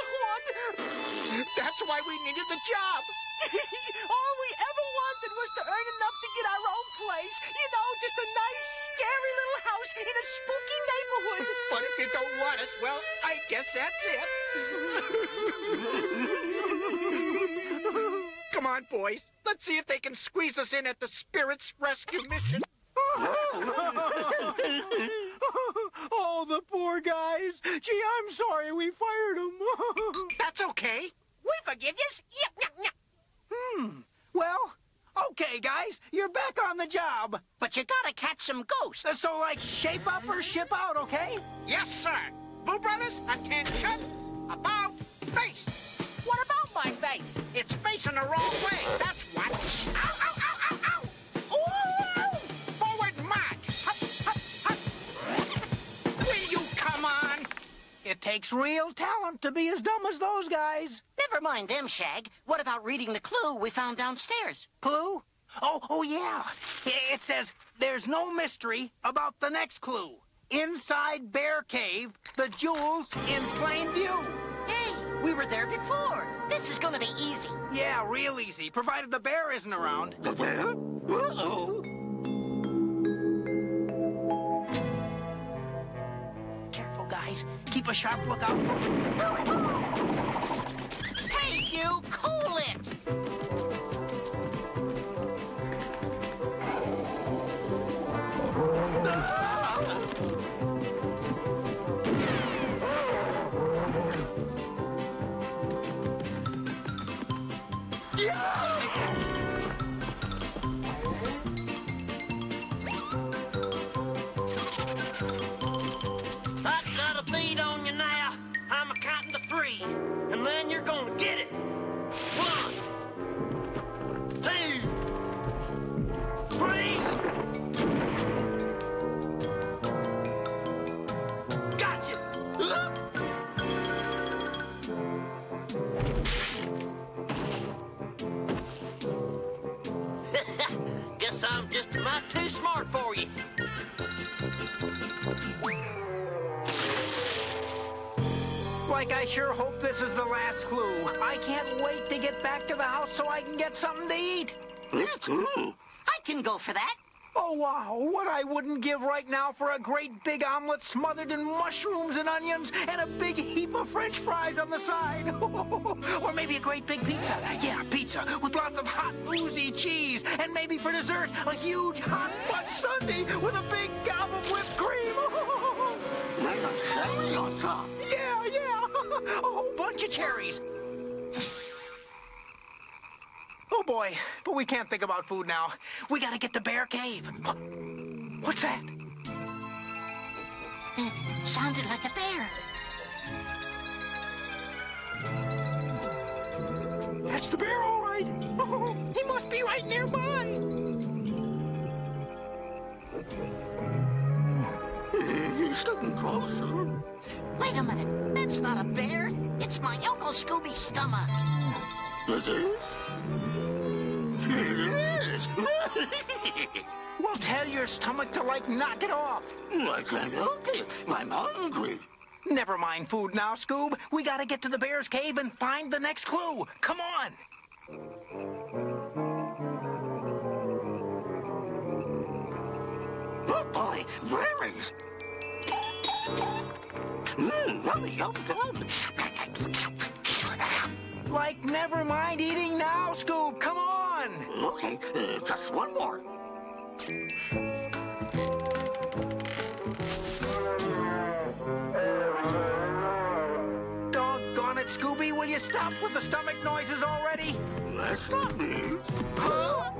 the. That's why we needed the job. All we ever wanted was to earn enough to get our own place. You know, just a nice, scary little house in a spooky neighborhood. But if you don't want us, well, I guess that's it. Come on, boys. Let's see if they can squeeze us in at the Spirits Rescue Mission. oh, the poor guys. Gee, I'm sorry we fired him. That's okay. We forgive you. Yep, yep, yep. hmm. Well, okay, guys. You're back on the job. But you gotta catch some ghosts. Uh, So, like, shape up or ship out, okay? Yes, sir. Boo Brothers, attention. About face. What about my face? It's facing the wrong way. That's what. Ow, takes real talent to be as dumb as those guys. Never mind them, Shag. What about reading the clue we found downstairs? Clue? Oh, oh yeah. It says there's no mystery about the next clue. Inside Bear Cave, the jewels in plain view. Hey, we were there before. This is gonna be easy. Yeah, real easy, provided the bear isn't around. The bear? Uh-oh. Keep a sharp lookout for. Three, and then you're gonna get it. One, two, three. Gotcha. Guess I'm just about too smart for you. Like I sure hope this is the last clue. I can't wait to get back to the house so I can get something to eat. Me too. I can go for that. Oh, wow. What I wouldn't give right now for a great big omelet smothered in mushrooms and onions and a big heap of french fries on the side. or maybe a great big pizza. Yeah, pizza with lots of hot, oozy cheese. And maybe for dessert, a huge hot fudge sundae with a big gob of whipped cream. Like a cherry on top. yeah, yeah. A whole bunch of cherries. Oh boy, but we can't think about food now. We gotta get to Bear Cave. What's that? It sounded like a bear. That's the bear, all right. Oh, he must be right nearby. He's getting closer. Wait a minute. That's not a bear. It's my Uncle Scooby's stomach. It is? It is. Well, tell your stomach to, like, knock it off. I can't help it. I'm hungry. Never mind food now, Scoob. We gotta get to the bear's cave and find the next clue. Come on. Boy, berries. Mmm, yum, yum. Like, never mind eating now, Scoob. Come on. Okay, uh, just one more. Doggone it, Scooby. Will you stop with the stomach noises already? That's not me. Huh?